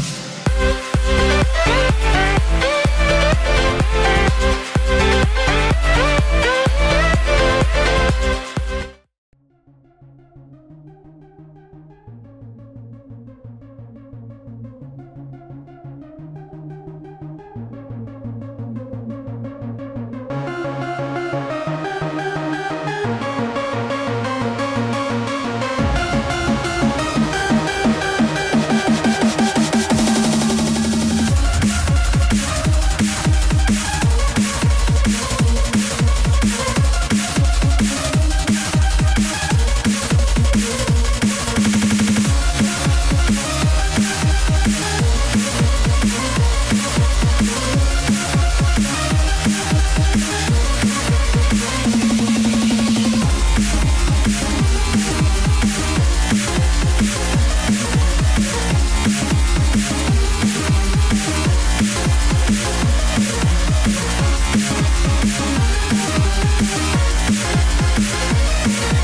Bye. Thank